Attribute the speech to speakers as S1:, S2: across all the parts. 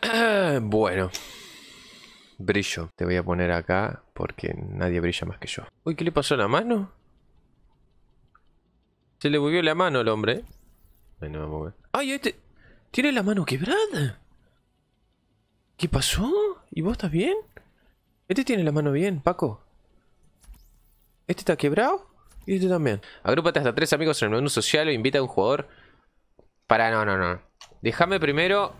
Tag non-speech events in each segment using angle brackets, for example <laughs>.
S1: <clears throat> bueno. Brillo. Te voy a poner acá porque nadie brilla más que yo. Uy, ¿qué le pasó a la mano? Se le volvió la mano al hombre. Ay, no, vamos a ver. ¡Ay, este! ¿Tiene la mano quebrada? ¿Qué pasó? ¿Y vos estás bien? Este tiene la mano bien, Paco. ¿Este está quebrado? Y este también. Agrúpate hasta tres amigos en el menú social o invita a un jugador. Para, no, no, no. Déjame primero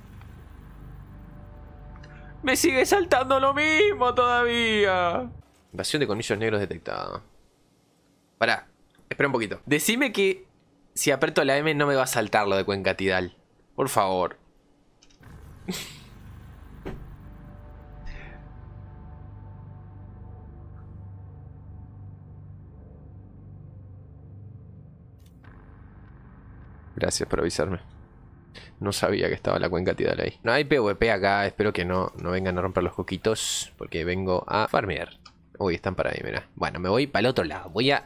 S1: me sigue saltando lo mismo todavía. Invasión de conillos negros detectada. Pará, espera un poquito. Decime que si aprieto la M no me va a saltar lo de Cuenca Tidal. Por favor. Gracias por avisarme. No sabía que estaba la cuenca tidal ahí. No hay PvP acá, espero que no, no vengan a romper los coquitos, porque vengo a farmear. Uy, están para ahí, mira. Bueno, me voy para el otro lado. Voy a,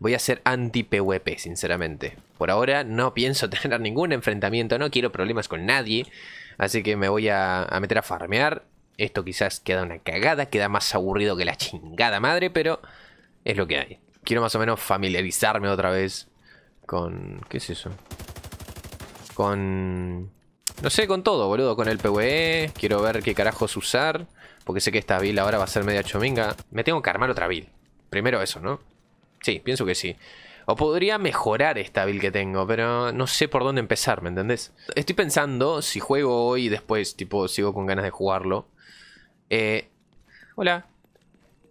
S1: voy a ser anti-PvP, sinceramente. Por ahora no pienso <laughs> tener ningún enfrentamiento, no quiero problemas con nadie. Así que me voy a, a meter a farmear. Esto quizás queda una cagada, queda más aburrido que la chingada madre, pero es lo que hay. Quiero más o menos familiarizarme otra vez con... ¿Qué es eso? Con... No sé, con todo, boludo. Con el PvE. Quiero ver qué carajos usar. Porque sé que esta build ahora va a ser media chominga. Me tengo que armar otra build. Primero eso, ¿no? Sí, pienso que sí. O podría mejorar esta build que tengo, pero no sé por dónde empezar, ¿me entendés? Estoy pensando, si juego hoy y después, tipo, sigo con ganas de jugarlo. Eh, hola.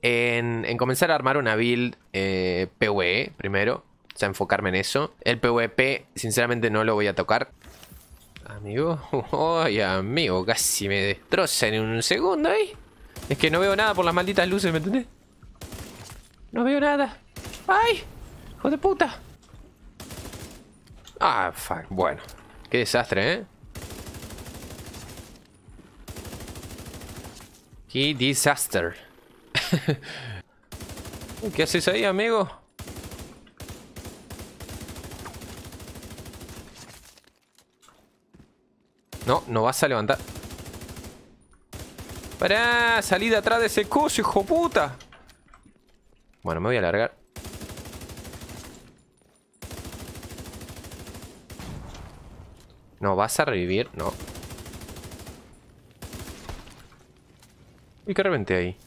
S1: En, comenzar a armar una build eh, PvE primero. O enfocarme en eso. El PvP, sinceramente, no lo voy a tocar. Amigo, <laughs> ay amigo, casi me destroza en un segundo ahí. Es que no veo nada por las malditas luces, ¿me entendés? No veo nada. ¡Ay! ¡Hijo de puta! Ah, fuck. Bueno. Qué desastre, ¿eh? Qué desastre. <laughs> ¿Qué haces ahí, amigo? No, no vas a levantar. Pará, salí de atrás de ese coso, hijo puta. Bueno, me voy a alargar. No, ¿vas a revivir? No. ¿Y qué reventé ahí?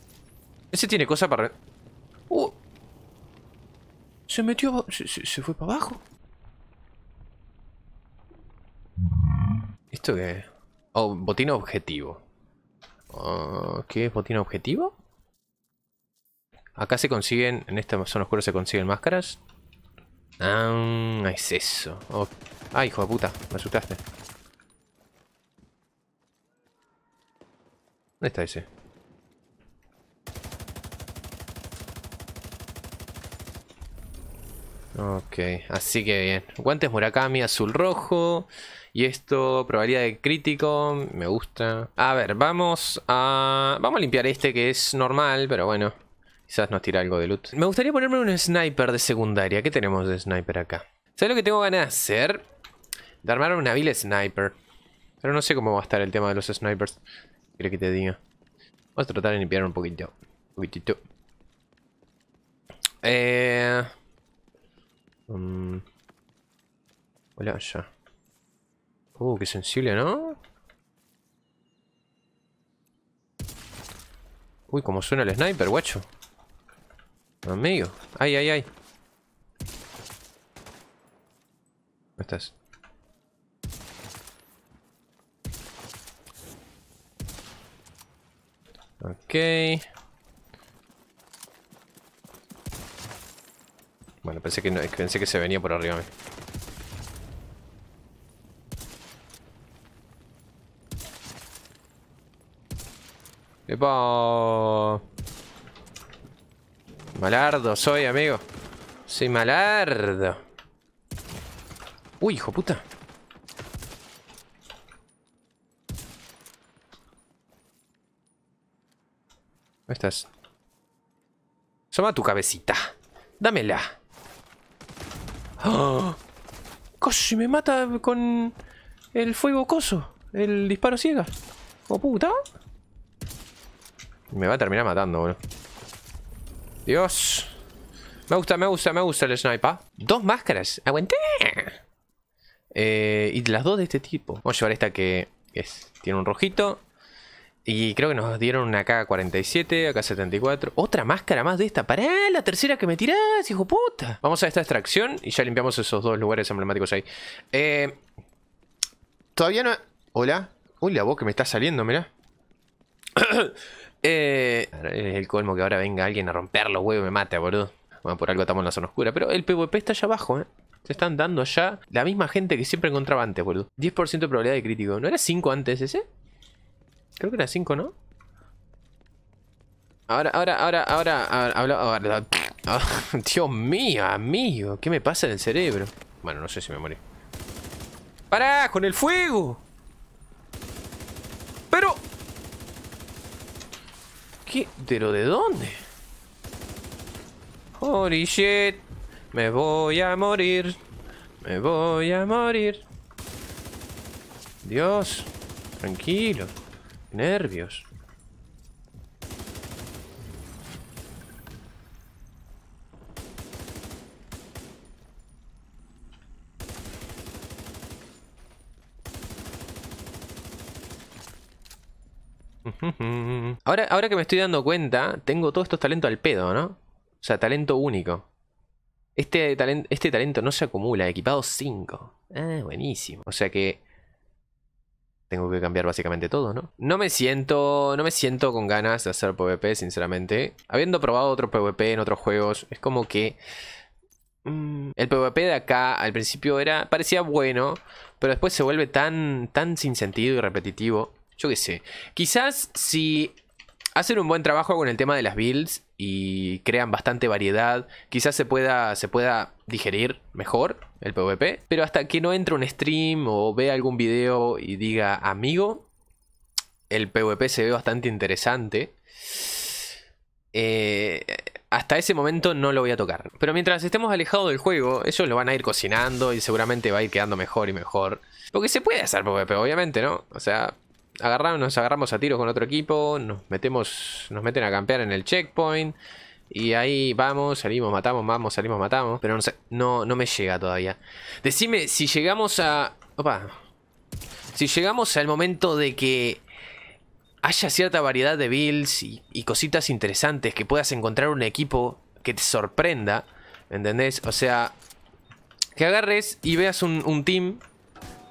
S1: Ese tiene cosa para... Uh. Se metió... Se, se fue para abajo. ¿Esto qué es? Oh, botín objetivo. Ah, ¿Qué es botín objetivo? Acá se consiguen, en esta zona oscura se consiguen máscaras. Ah, es eso. Oh. Ay, hijo de puta, me asustaste. ¿Dónde está ese? Ok, así que bien. Guantes Murakami azul rojo. Y esto, probabilidad de crítico, me gusta. A ver, vamos a... Vamos a limpiar este que es normal, pero bueno. Quizás nos tira algo de loot. Me gustaría ponerme un sniper de secundaria. ¿Qué tenemos de sniper acá? ¿Sabes lo que tengo ganas de hacer? De armar una vil sniper. Pero no sé cómo va a estar el tema de los snipers. Quiero que te diga. Vamos a tratar de limpiar un poquito. Un poquitito. Eh... Um, hola, ya. Uh, qué sensible, ¿no? Uy, cómo suena el sniper, guacho. Amigo. Ay, ay, ay. ¿Dónde estás? Ok. Bueno, pensé que, no, pensé que se venía por arriba. ¡Epa! Malardo soy, amigo. Soy malardo. Uy, hijo puta. ¿Dónde estás? Soma tu cabecita. Dámela. ¡Oh! Casi me mata con el fuego coso. El disparo ciega. ¡Oh, puta! Me va a terminar matando, boludo. Dios. Me gusta, me gusta, me gusta el sniper. Dos máscaras. ¡Aguanté! Eh, y las dos de este tipo. Vamos a llevar esta que es, tiene un rojito. Y creo que nos dieron una AK-47, AK-74. Otra máscara más de esta. ¡Pará! La tercera que me tirás, hijo puta. Vamos a esta extracción y ya limpiamos esos dos lugares emblemáticos ahí. Eh, todavía no... Hola. Uy, la voz que me está saliendo, mirá. <coughs> eh, es el colmo que ahora venga alguien a romper los huevos y me mate, boludo. Bueno, por algo estamos en la zona oscura. Pero el PvP está allá abajo, ¿eh? Se están dando ya la misma gente que siempre encontraba antes, boludo. 10% de probabilidad de crítico. ¿No era 5 antes ese? Creo que era 5, ¿no? Ahora, ahora, ahora, ahora, ahora, ahora, <laughs> Dios mío, amigo. ¿Qué me pasa en el cerebro? Bueno, no sé si me morí. ¡Para! ¡Con el fuego! Pero... ¿Qué? ¿Pero de dónde? Holy shit. Me voy a morir. Me voy a morir. Dios. Tranquilo. Nervios. Ahora, ahora que me estoy dando cuenta, tengo todos estos talentos al pedo, ¿no? O sea, talento único. Este, talento, este talento no se acumula, equipado 5. Ah, buenísimo. O sea que tengo que cambiar básicamente todo, ¿no? No me siento, no me siento con ganas de hacer PvP, sinceramente. Habiendo probado otro PvP en otros juegos, es como que mm, el PvP de acá al principio era parecía bueno, pero después se vuelve tan tan sin sentido y repetitivo. Yo qué sé. Quizás si hacen un buen trabajo con el tema de las builds y crean bastante variedad, quizás se pueda, se pueda digerir mejor el PvP. Pero hasta que no entre un stream o vea algún video y diga, amigo, el PvP se ve bastante interesante. Eh, hasta ese momento no lo voy a tocar. Pero mientras estemos alejados del juego, ellos lo van a ir cocinando y seguramente va a ir quedando mejor y mejor. Porque se puede hacer PvP, obviamente, ¿no? O sea, agarramos, nos agarramos a tiros con otro equipo, nos metemos, nos meten a campear en el checkpoint. Y ahí vamos, salimos, matamos, vamos, salimos, matamos. Pero no no, no me llega todavía. Decime, si llegamos a... Opa. Si llegamos al momento de que haya cierta variedad de builds y, y cositas interesantes, que puedas encontrar un equipo que te sorprenda, ¿entendés? O sea, que agarres y veas un, un team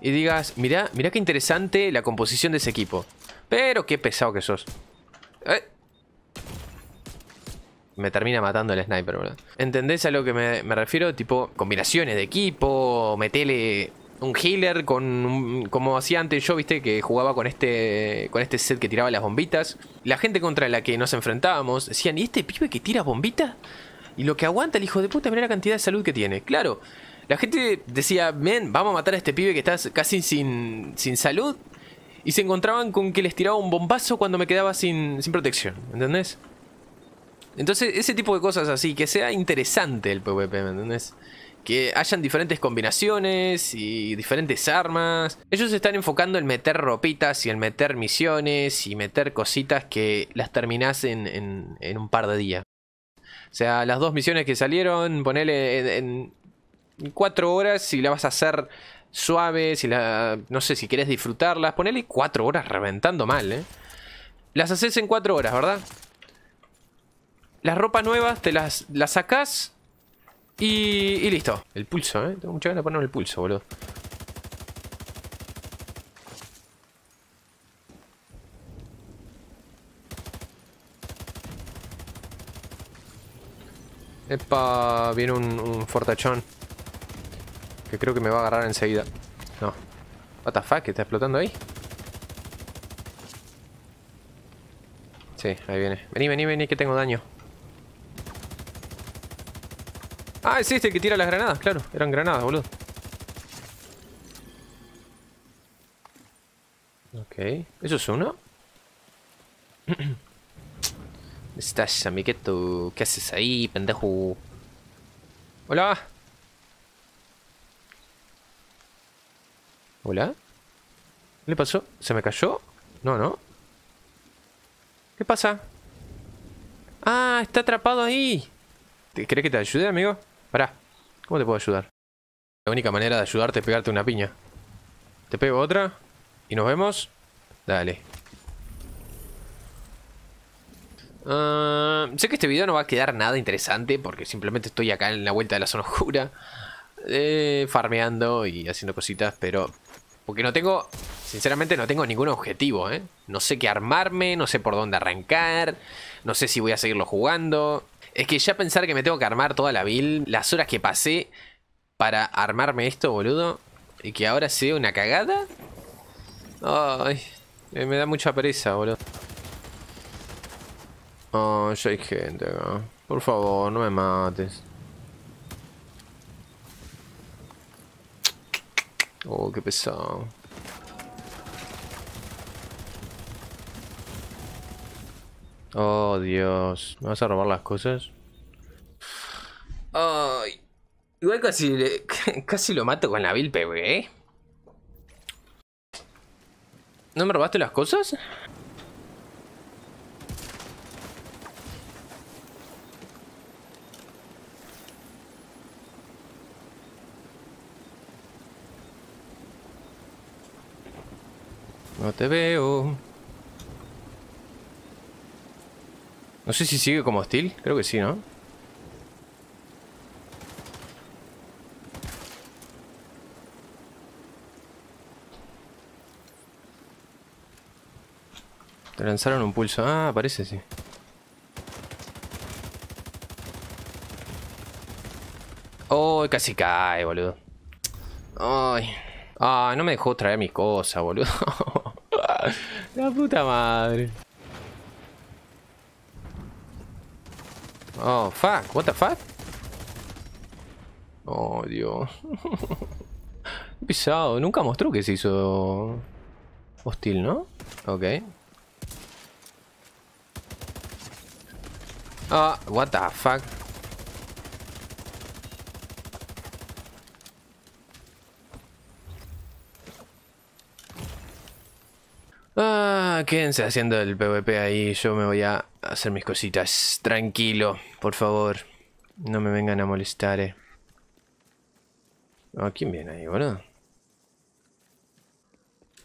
S1: y digas, mira, mira qué interesante la composición de ese equipo. Pero qué pesado que sos. Eh. Me termina matando el sniper, ¿verdad? ¿Entendés a lo que me, refiero? Tipo, combinaciones de equipo, metele un healer con como hacía antes yo, viste, que jugaba con este con este set que tiraba las bombitas. La gente contra la que nos enfrentábamos decían, ¿y este pibe que tira bombitas? Y lo que aguanta el hijo de puta, mira la cantidad de salud que tiene. Claro, la gente decía, men, vamos a matar a este pibe que está casi sin, sin salud. Y se encontraban con que les tiraba un bombazo cuando me quedaba sin, sin protección, ¿entendés? Entonces, ese tipo de cosas así, que sea interesante el PvP, ¿me entendés? Que hayan diferentes combinaciones y diferentes armas. Ellos están enfocando en meter ropitas y en meter misiones y meter cositas que las terminás en, en, un par de días. O sea, las dos misiones que salieron, ponele en, cuatro horas si la vas a hacer suave, si la. No sé, si quieres disfrutarlas, ponele cuatro horas reventando mal, ¿eh? Las haces en cuatro horas, ¿verdad? Las ropas nuevas te las, las sacás y, y listo. El pulso, ¿eh? Tengo mucha ganas de ponerme el pulso, boludo. Epa, viene un fortachón. Que creo que me va a agarrar enseguida. No. What the ¿está explotando ahí? Sí, ahí viene. Vení, vení, vení, que tengo daño. Ah, es este el que tira las granadas, claro. Eran granadas, boludo. Ok. ¿Eso es uno? <clears throat> estás, amigueto? ¿Qué haces ahí, pendejo? Hola. ¿Hola? ¿Qué le pasó? ¿Se me cayó? No, ¿no? ¿Qué pasa? Ah, está atrapado ahí. ¿Te ¿Crees que te ayude, amigo? Pará. ¿Cómo te puedo ayudar? La única manera de ayudarte es pegarte una piña. Te pego otra. Y nos vemos. Dale. Ah, sé que este video no va a quedar nada interesante porque simplemente estoy acá en la vuelta de la zona oscura. Eh, farmeando y haciendo cositas, pero... Porque no tengo... Sinceramente no tengo ningún objetivo, ¿eh? No sé qué armarme, no sé por dónde arrancar, no sé si voy a seguirlo jugando. Es que ya pensar que me tengo que armar toda la build, las horas que pasé para armarme esto, boludo, y que ahora sea una cagada. Ay, eh, me da mucha pereza, boludo. Oh, ya hay gente acá. Por favor, no me mates. Oh, qué pesado. Oh, Dios. ¿Me vas a robar las cosas? Ay. Igual casi, <laughs> casi lo mato con la vil PvE. ¿No me robaste las cosas? No te veo. No sé si sigue como hostil. Creo que sí, ¿no? Te lanzaron un pulso. Ah, parece sí. Oh, casi cae, boludo. Ay. Ah, no me dejó traer mis cosas, boludo. <laughs> La puta madre. Oh, fuck. What the fuck? Oh, Dios. <laughs> Pisado. Nunca mostró que se hizo hostil, ¿no? Ok. Ah, what the fuck. Ah, quédense haciendo el PvP ahí. Yo me voy a hacer mis cositas. Tranquilo, por favor. No me vengan a molestar, eh. Ah, ¿quién viene ahí, boludo?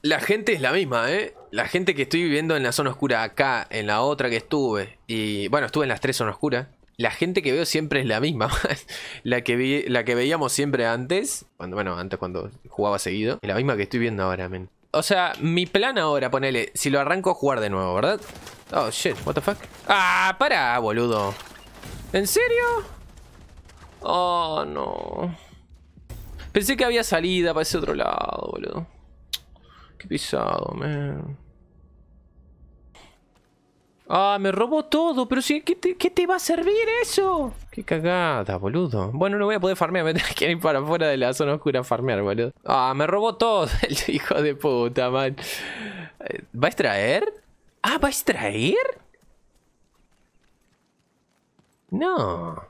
S1: La gente es la misma, ¿eh? La gente que estoy viviendo en la zona oscura acá, en la otra que estuve, y bueno, estuve en las tres zonas oscuras. La gente que veo siempre es la misma. <laughs> la, que la que veíamos siempre antes, bueno, antes cuando jugaba seguido, es la misma que estoy viendo ahora, men. O sea, mi plan ahora, ponele, si lo arranco a jugar de nuevo, ¿verdad? Oh, shit, what the fuck? Ah, para, boludo. ¿En serio? Oh, no. Pensé que había salida para ese otro lado, boludo. Qué pisado, man. Ah, me robó todo, pero si, ¿qué te, ¿qué te, va a servir eso? Qué cagada, boludo. Bueno, no voy a poder farmear, me <laughs> tengo que ir para afuera de la zona oscura a farmear, boludo. Ah, me robó todo <laughs> el hijo de puta, man. ¿Va a extraer? Ah, ¿va a extraer? No.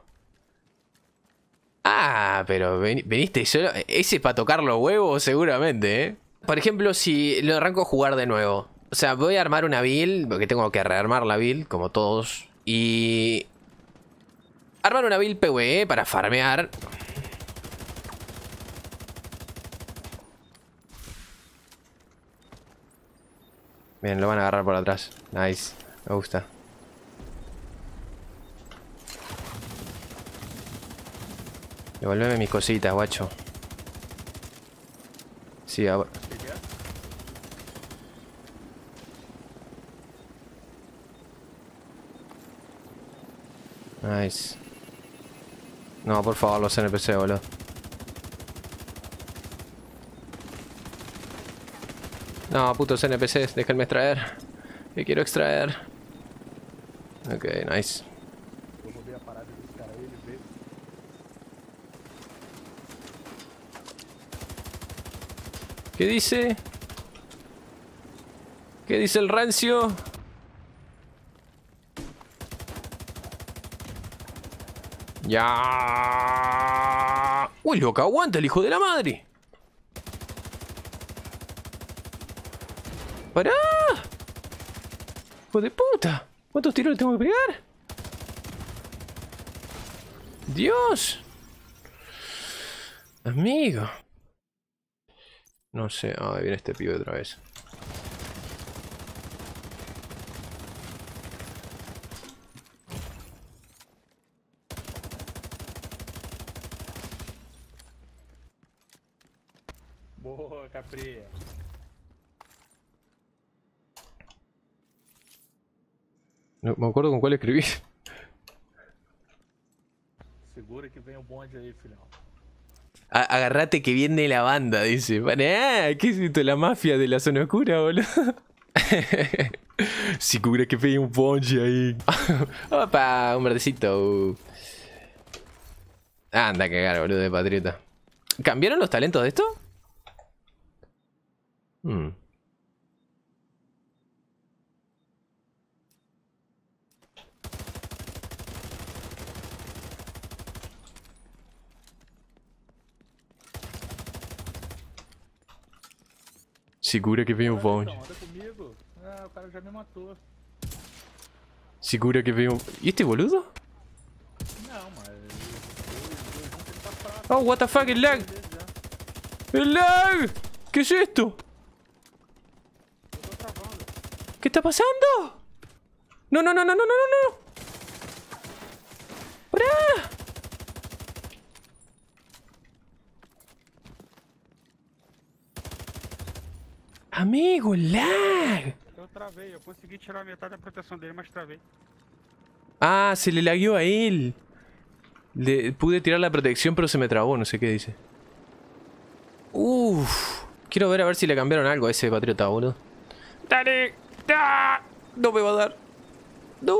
S1: Ah, pero veniste solo. Ese es para tocar los huevos, seguramente, ¿eh? Por ejemplo, si lo arranco a jugar de nuevo. O sea, voy a armar una build, porque tengo que rearmar la build, como todos. Y... Armar una build PvE para farmear. Bien, lo van a agarrar por atrás. Nice. Me gusta. Devolveme mis cositas, guacho. Sí, ahora... Nice. No, por favor, los NPC, boludo. No, putos NPCs, déjenme extraer. Que quiero extraer. Ok, nice. ¿Qué dice? ¿Qué dice el rancio? Ya. Uy, loca, aguanta el hijo de la madre. ¡Pará! ¡Hijo de puta! ¿Cuántos tiros le tengo que pegar? Dios. Amigo. No sé. Ahí viene este pibe otra vez.
S2: Boa, Capri.
S1: No me acuerdo con cuál escribí.
S2: Segura que vem o bonde aí, filhão.
S1: A- agarrate que viene la banda, dice. Ah, ¿Qué es esto? La mafia de la zona oscura, boludo. <laughs> Segura que pegue un ponche ahí. <laughs> Opa, un verdecito. Anda a cagar, boludo, de patriota. ¿Cambiaron los talentos de esto? Hmm. Segura que vem o bonde.
S2: Então, anda comigo. Ah, o cara já me matou.
S1: Segura que vem o. ¿Y este boludo?
S2: Não, mas. Eu, eu, eu junto ele tá fraco.
S1: Oh, what the fuck, el lag.
S2: Beleza, já.
S1: ¡El lag! ¿Qué es esto?
S2: Eu tô travando.
S1: ¿Qué está pasando? No, no, no, no, no, no, no, no. ¡Pará! Amigo, lag.
S2: Eu travei, eu consegui tirar metade da proteção dele, mas travei.
S1: Ah, se le lagueó a él. Le pude tirar la protección, pero se me trabó, no sé qué dice. Uff. Quiero ver a ver si le cambiaron algo a ese patriota, boludo. Dale. ¡Ah! No me va a dar. No.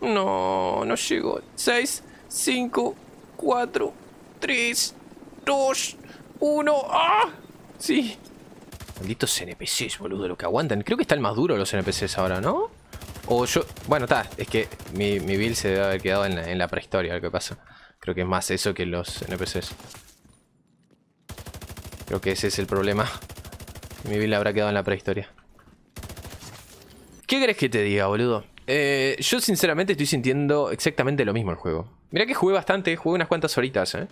S1: No, no llego. 6, 5, 4, 3, 2, 1. ¡Ah! Sí. Malditos NPCs, boludo, lo que aguantan. Creo que están más duros los NPCs ahora, ¿no? O yo... Bueno, está, es que mi, mi build se debe haber quedado en la, en la prehistoria, que pasa. Creo que es más eso que los NPCs. Creo que ese es el problema. Mi build habrá quedado en la prehistoria. ¿Qué crees que te diga, boludo? Eh, yo sinceramente estoy sintiendo exactamente lo mismo el juego. Mirá que jugué bastante, jugué unas cuantas horitas, ¿eh?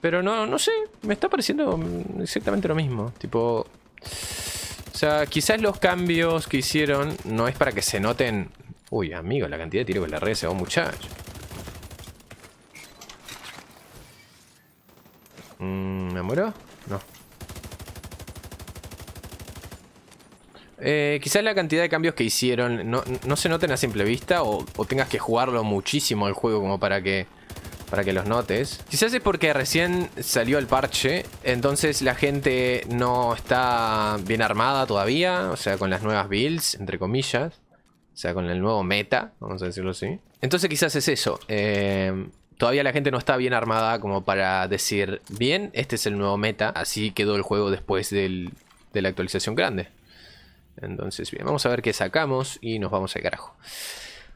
S1: Pero no, no sé, me está pareciendo exactamente lo mismo. Tipo... O sea, quizás los cambios que hicieron no es para que se noten... Uy, amigo, la cantidad de tiro que le re ese a un muchacho. Mm, ¿Me muero? No. Eh, quizás la cantidad de cambios que hicieron no, no se noten a simple vista o, tengas que jugarlo muchísimo el juego como para que para que los notes. Quizás es porque recién salió el parche, entonces la gente no está bien armada todavía, o sea, con las nuevas builds, entre comillas. O sea, con el nuevo meta, vamos a decirlo así. Entonces quizás es eso. eh, todavía la gente no está bien armada como para decir, bien, este es el nuevo meta. Así quedó el juego después de la actualización grande. Entonces, bien, vamos a ver qué sacamos y nos vamos al carajo.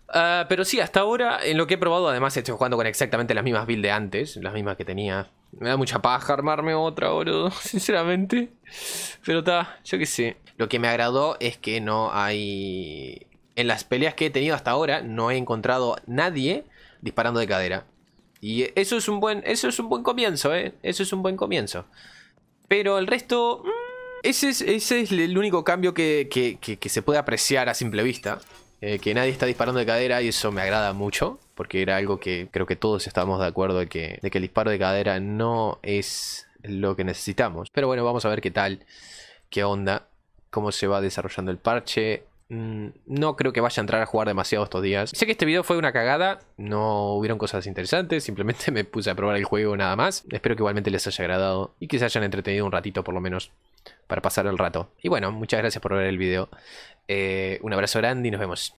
S1: Ah, pero sí, hasta ahora, en lo que he probado, además estoy jugando con exactamente las mismas builds de antes, las mismas que tenía. Me da mucha paja armarme otra, boludo, <laughs> sinceramente. Pero está, yo qué sé. Lo que me agradó es que no hay... En las peleas que he tenido hasta ahora, no he encontrado nadie disparando de cadera. Y eso es un buen, eso es un buen comienzo, ¿eh? Eso es un buen comienzo. Pero el resto... mm, ese es, el único cambio que, se puede apreciar a simple vista. Eh, que nadie está disparando de cadera y eso me agrada mucho. Porque era algo que creo que todos estamos de acuerdo de que, de que el disparo de cadera no es lo que necesitamos. Pero bueno, vamos a ver qué tal, qué onda, cómo se va desarrollando el parche. Mm, No creo que vaya a entrar a jugar demasiado estos días. Sé que este video fue una cagada, no hubieron cosas interesantes, simplemente <laughs> me puse a probar el juego nada más. Espero que igualmente les haya agradado y que se hayan entretenido un ratito por lo menos para pasar el rato. Y bueno, muchas gracias por ver el video. Eh, un abrazo grande y nos vemos.